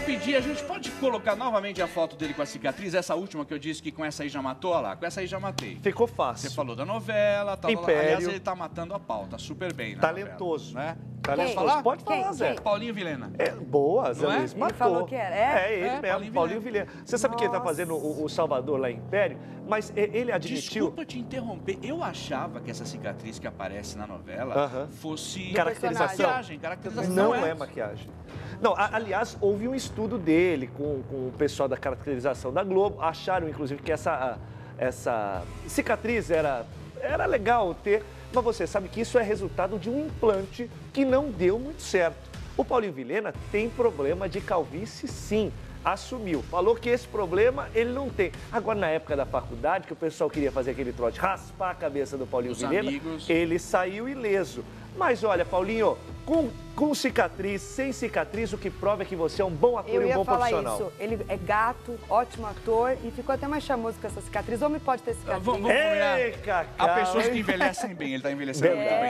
pedir, a gente pode colocar novamente a foto dele com a cicatriz, essa última que eu disse que com essa aí já matou, olha lá, com essa aí já matei. Ficou fácil. Você falou da novela, tava lá. Império. aliás, ele tá matando a pau, tá super bem, né? Talentoso. Né? Talentoso. Posso falar? Pode falar, Quem? Zé. Quem? Paulinho Vilena. É, boa, Zé Não é? Luiz. Ele Matou. falou que era, é? É, ele É, mesmo, Paulinho Paulinho, Vilhena. Você sabe que ele tá Nossa. fazendo o, o Salvador lá em Império, mas e- ele admitiu... Desculpa te interromper, eu achava que essa cicatriz que aparece na novela Aham. fosse Caracterização. maquiagem, caracterização. Não é maquiagem. Não, a- aliás, houve um estudo dele com, com o pessoal da caracterização da Globo. Acharam, inclusive, que essa, essa cicatriz era, era legal ter, mas você sabe que isso é resultado de um implante que não deu muito certo. O Paulinho Vilhena tem problema de calvície, sim. Assumiu. Falou que esse problema ele não tem. Agora, na época da faculdade, que o pessoal queria fazer aquele trote, raspar a cabeça do Paulinho Os Vilhena, amigos. ele saiu ileso. Mas olha, Paulinho, com, com cicatriz, sem cicatriz, o que prova é que você é um bom ator Eu e um ia bom falar profissional. isso. Ele é gato, ótimo ator e ficou até mais chamoso com essa cicatriz. Homem pode ter cicatriz. Vamos- vamos. Ei, Cacau, Há pessoas que envelhecem bem, ele tá envelhecendo muito Verdade. bem.